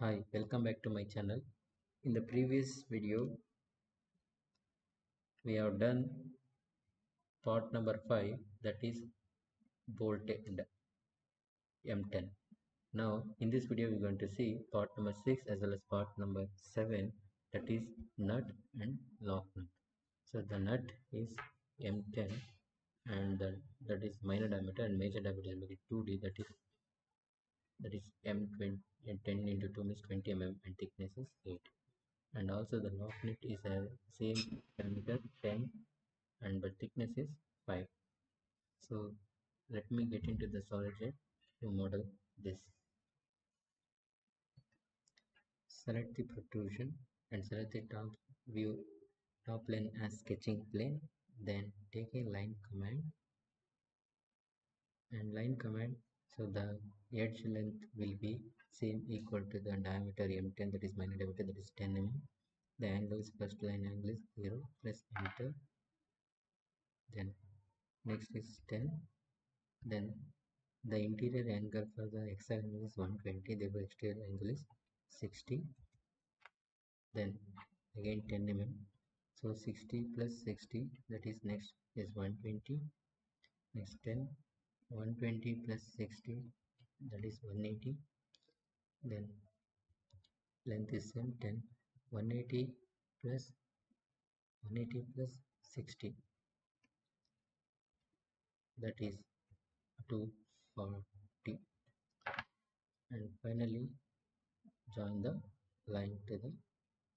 Hi, welcome back to my channel. In the previous video, we have done part number 5 that is bolted M10. Now, in this video, we're going to see part number 6 as well as part number 7 that is nut and lock nut. So, the nut is M10 and the, that is minor diameter and major diameter is maybe 2D that is that is M20 10 into 2 means 20 mm and thickness is 8 and also the lock nut is a same diameter 10 and but thickness is 5 so let me get into the Solid Edge to model this. Select the protrusion and select the top view top plane as sketching plane then take a line command. And line command so the edge length will be same equal to the diameter m10 that is minor diameter that is 10 mm the angle is first line angle is 0 press enter. Then next is 10 then the interior angle for the external angle is 120 therefore exterior angle is 60 then again 10 mm so 60 plus 60 that is next is 120 next 10 120 plus 60 that is 180 then length is same 10 180 plus 180 plus 60 that is 240 and finally join the line to the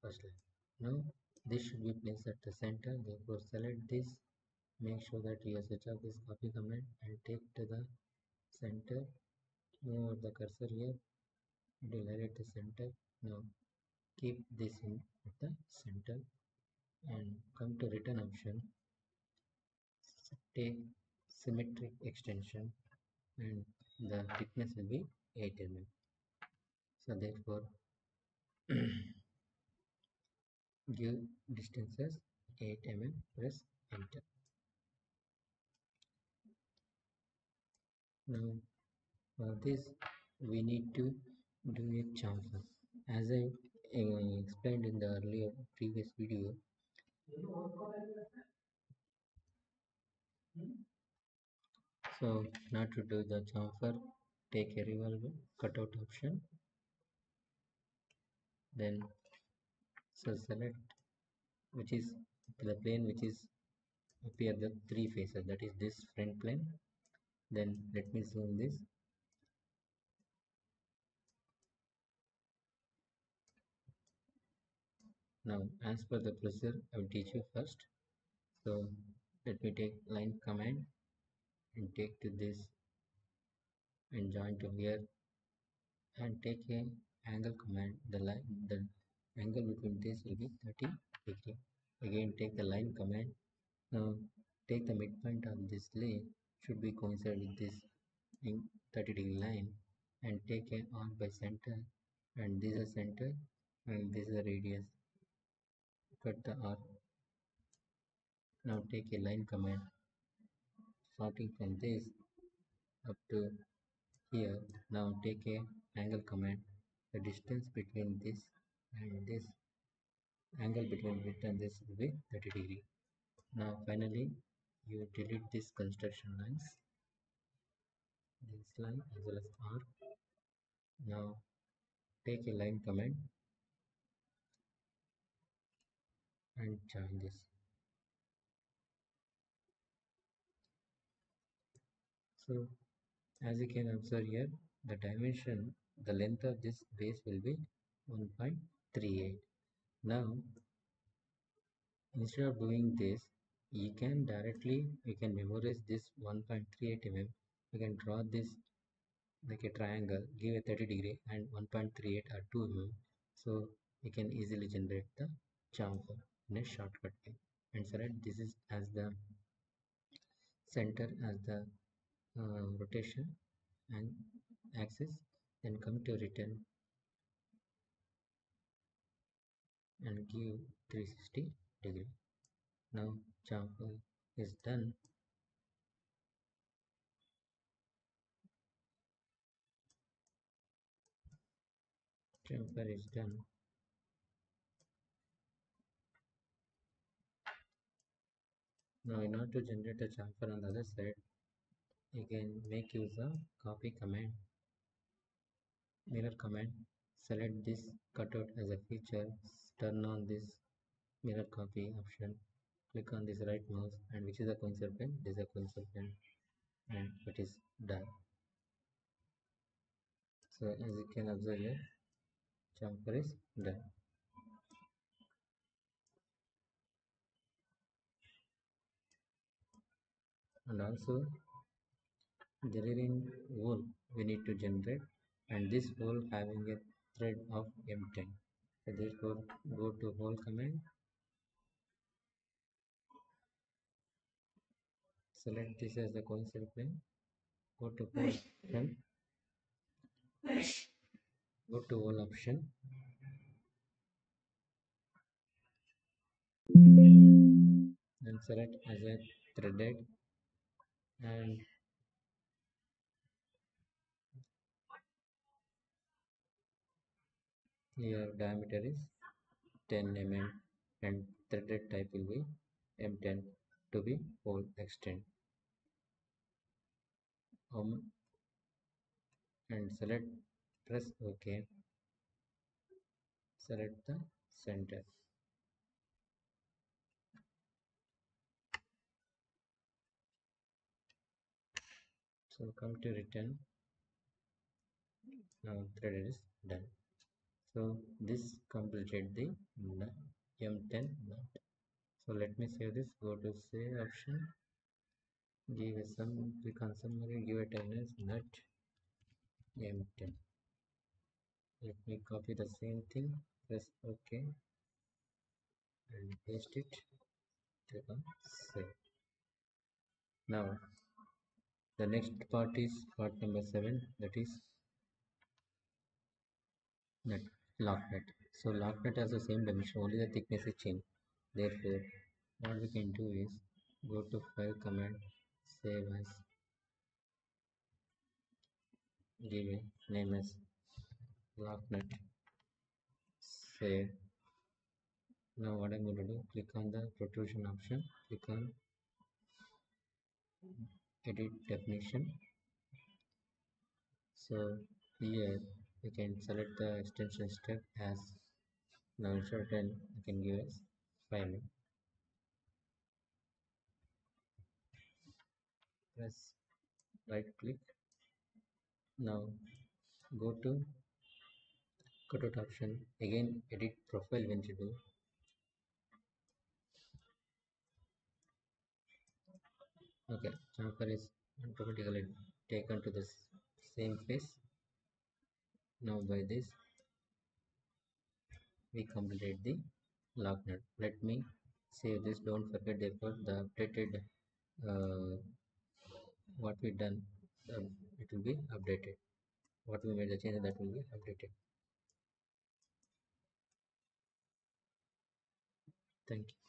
first line. Now this should be placed at the center. Therefore select this. Make sure that you switch off this copy command and take to the center move the cursor here it will highlight the center now keep this in at the center and come to return option take symmetric extension and the thickness will be 8 mm so therefore give distances 8 mm press enter. Now for this we need to do a chamfer as i uh, explained in the earlier previous video so now to do the chamfer take a revolved cutout option then so select which is the plane which is appear the three faces that is this front plane then let me zoom this now as per the procedure i will teach you first. So let me take line command and take to this and join to here and take a angle command. The line the angle between this will be 30 degree. Again take the line command. Now take the midpoint of this lane should be coincide with this 30 degree line and take an arc by center. And this is center and this is the radius cut the arc now take a line command starting from this up to here. Now take a angle command the distance between this and this angle between it and this will be 30 degree. Now finally you delete this construction lines this line as well as R. now take a line command and join this so as you can observe here the dimension the length of this base will be 1.38 now instead of doing this you can directly you can memorize this 1.38 mm. You can draw this like a triangle give a 30 degree and 1.38 or 2 mm. So you can easily generate the chamfer a shortcut. Way and select this is as the center as the uh, rotation and axis then come to return and give 360 degree. Now chamfer is done. Chamfer is done now in order to generate a chamfer on the other side you can make use of copy command mirror command select this cutout as a feature turn on this mirror copy option click on this right mouse and which is a coincide plane this is a coincide plane and it is done. So as you can observe here chamfer is done and also is wall we need to generate and this hole having a thread of m10 so therefore go to hole command. Select this as the coincide plane. Go to option. Go to hole option. And select as a threaded and here diameter is 10 mm and threaded type will be m10 to be hole extend um, and select press ok select the center so come to return. Now thread is done. So this completed the m10 nut so let me save this. Go to save option. Give a some click on summary give a time as nut m10 let me copy the same thing. Press ok. And paste it. Click on save. Now the next part is part number 7 that is nut lock nut. So lock nut has the same dimension only the thickness is changed. Therefore what we can do is go to file command save as give a name as lock nut save. Now what i'm going to do click on the protrusion option click on edit definition. So here we can select the extension step as now insert and you can give as file press right click. Now go to cutout option. Again edit profile when you do okay chamfer is automatically taken to the same face now by this we completed the lock nut let me save this. Don't forget therefore the updated uh, what we done uh, it will be updated. What we made the change that will be updated. Thank you